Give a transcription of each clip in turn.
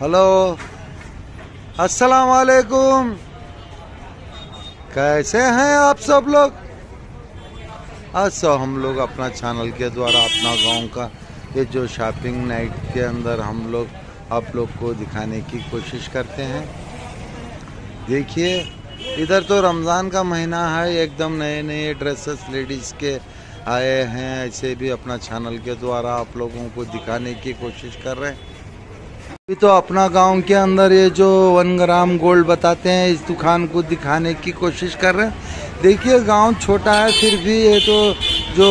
Hello. अस्सलाम वालेकुम कैसे हैं आप सब लोग? सो हम लोग अपना चैनल के द्वारा, अपना गाँव का, ये जो शॉपिंग नाइट के अंदर हम लोग, आप लोग को दिखाने की कोशिश करते हैं। देखिए, इधर तो रमज़ान का महीना है, एकदम नए नए ड्रेसेस लेडीज़ के आए हैं, ऐसे भी अपना चैनल के द्वारा आप लोगों को दिखाने की कोशिश कर रहे हैं। अभी तो अपना गाँव के अंदर ये जो वन ग्राम गोल्ड बताते हैं, इस दुकान को दिखाने की कोशिश कर रहे हैं। देखिए, गाँव छोटा है, फिर भी ये तो जो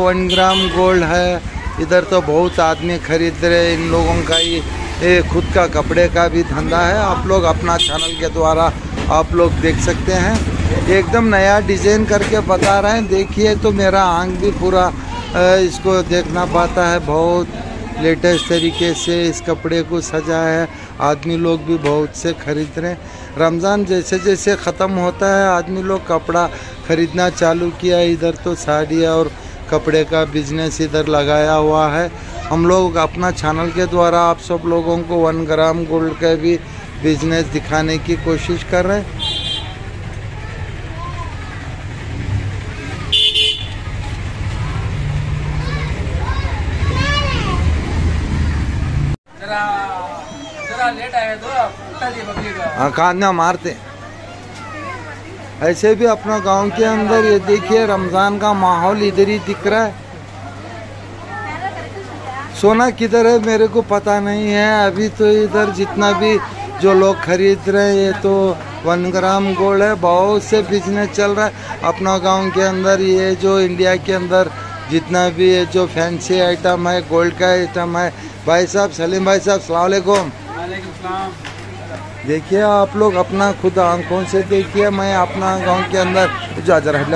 वन ग्राम गोल्ड है, इधर तो बहुत आदमी खरीद रहे इन लोगों का ही खुद का कपड़े का भी धंधा है। आप लोग अपना चैनल के द्वारा आप लोग देख सकते हैं। एकदम नया डिज़ाइन करके बता रहे हैं। देखिए तो मेरा आँख भी पूरा इसको देखना पाता है। बहुत लेटेस्ट तरीके से इस कपड़े को सजा है। आदमी लोग भी बहुत से खरीद रहे हैं। रमज़ान जैसे जैसे ख़त्म होता है, आदमी लोग कपड़ा ख़रीदना चालू किया। इधर तो साड़ियाँ और कपड़े का बिज़नेस इधर लगाया हुआ है। हम लोग अपना चैनल के द्वारा आप सब लोगों को वन ग्राम गोल्ड का भी बिज़नेस दिखाने की कोशिश कर रहे हैं। हाँ खाना मारते। ऐसे भी अपना गाँव के अंदर ये देखिए, रमज़ान का माहौल इधर ही दिख रहा है। सोना किधर है, मेरे को पता नहीं है। अभी तो इधर जितना भी जो लोग खरीद रहे हैं, ये तो वन ग्राम गोल्ड है, बहुत से बिज़नेस चल रहा है। अपना गाँव के अंदर ये जो इंडिया के अंदर जितना भी ये जो फैंसी आइटम है गोल्ड का आइटम है। भाई साहब, सलीम भाई साहब सलामकुम देखिए, आप लोग अपना खुद आँखों से देखिए, मैं अपना गाँव के अंदर जो जरा हट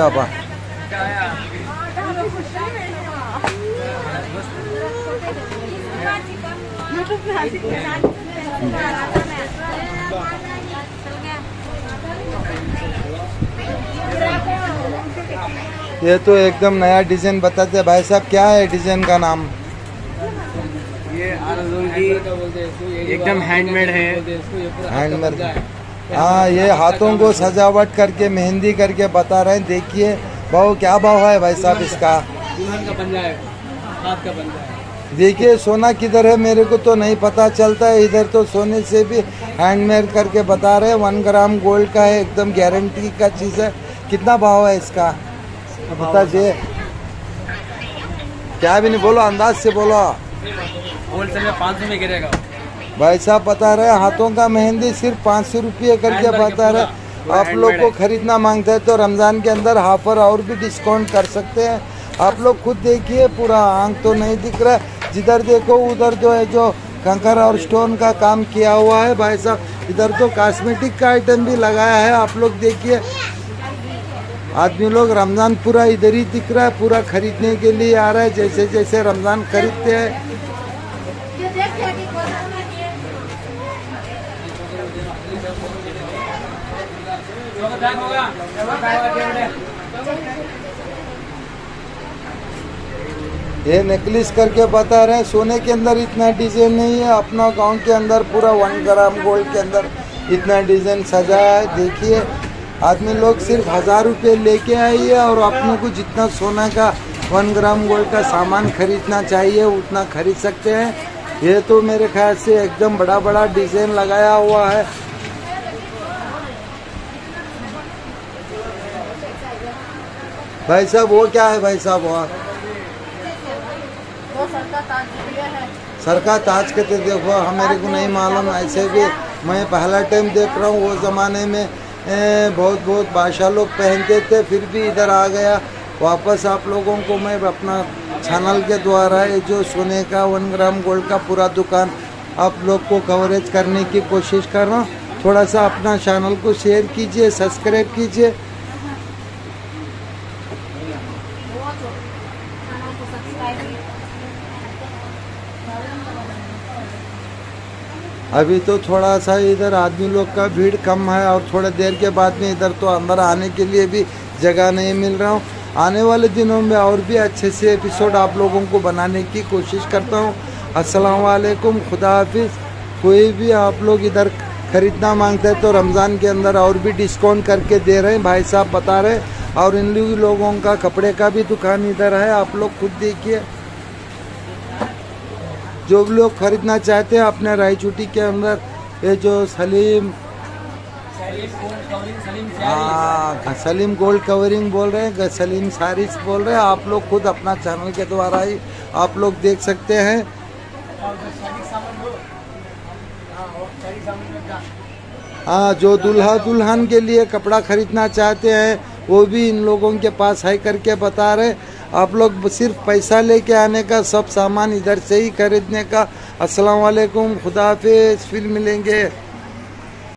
ये तो एकदम नया डिज़ाइन बताते भाई साहब, क्या है डिज़ाइन का नाम? एकदम हैंडमेड है। हैंडमेड हाँ ये हाथों को सजावट करके मेहंदी करके बता रहे हैं। देखिए भाव क्या भाव है भाई साहब इसका? दुल्हन का देखिए सोना किधर है मेरे को तो नहीं पता चलता है। इधर तो सोने से भी हैंडमेड करके बता रहे हैं। वन ग्राम गोल्ड का है एकदम गारंटी का चीज़ है। कितना भाव है इसका? बता जी क्या भी नहीं बोलो अंदाज से बोलो। होलसेल में पाँच सौ में गिरेगा। भाई साहब बता रहे हाथों का मेहंदी सिर्फ़ पाँच सौ रुपये करके बता रहे आप लोग को खरीदना मांगते हैं तो रमज़ान के अंदर हाफर और भी डिस्काउंट कर सकते हैं। आप लोग खुद देखिए पूरा आँख तो नहीं दिख रहा है। जिधर देखो उधर जो है जो कंकर और स्टोन का काम किया हुआ है भाई साहब। इधर तो कॉस्मेटिक का आइटम भी लगाया है आप लोग देखिए। आदमी लोग रमज़ान पूरा इधर ही दिख रहा है, पूरा खरीदने के लिए आ रहा है, जैसे जैसे रमज़ान खरीदते हैं। ये नेकलेस करके बता रहे हैं, सोने के अंदर इतना डिज़ाइन नहीं है, अपना गाँव के अंदर पूरा वन ग्राम गोल्ड के अंदर इतना डिज़ाइन सजा है, देखिए। आदमी लोग सिर्फ़ हज़ार रुपये लेके आइए और अपनों को जितना सोना का वन ग्राम गोल्ड का सामान खरीदना चाहिए उतना खरीद सकते हैं। ये तो मेरे ख्याल से एकदम बड़ा बड़ा डिज़ाइन लगाया हुआ है। भाई साहब वो क्या है भाई साहब वहाँ? सर का ताज के तो देखो हम मेरे को नहीं मालूम ऐसे भी मैं पहला टाइम देख रहा हूँ वो ज़माने में बहुत बहुत बादशाह लोग पहनते थे, फिर भी इधर आ गया। वापस आप लोगों को मैं अपना चैनल के द्वारा ये जो सोने का, वन ग्राम गोल्ड का पूरा दुकान आप लोग को कवरेज करने की कोशिश कर रहा हूँ। थोड़ा सा अपना चैनल को शेयर कीजिए सब्सक्राइब कीजिए। अभी तो थोड़ा सा इधर आदमी लोग का भीड़ कम है और थोड़ा देर के बाद में इधर तो अंदर आने के लिए भी जगह नहीं मिल रहा हूँ। आने वाले दिनों में और भी अच्छे से एपिसोड आप लोगों को बनाने की कोशिश करता हूँ। अस्सलाम वालेकुम, खुदा हाफिज़। कोई भी आप लोग इधर खरीदना मांगते हैं तो रमज़ान के अंदर और भी डिस्काउंट करके दे रहे हैं, भाई साहब बता रहे हैं। और इन लोगों का कपड़े का भी दुकान इधर है, आप लोग खुद देखिए। जो लोग खरीदना चाहते हैं, अपने रायचूटी के अंदर, ये जो सलीम हाँ सलीम गोल्ड कवरिंग बोल रहे हैं, सलीम सारिस बोल रहे हैं। आप लोग खुद अपना चैनल के द्वारा ही आप लोग देख सकते हैं। हाँ जो दुल्हा दुल्हन के लिए कपड़ा खरीदना चाहते हैं, वो भी इन लोगों के पास है करके बता रहे आप लोग सिर्फ़ पैसा लेके आने का, सब सामान इधर से ही खरीदने का। अस्सलाम वालेकुम खुदा हाफिज, फिर मिलेंगे।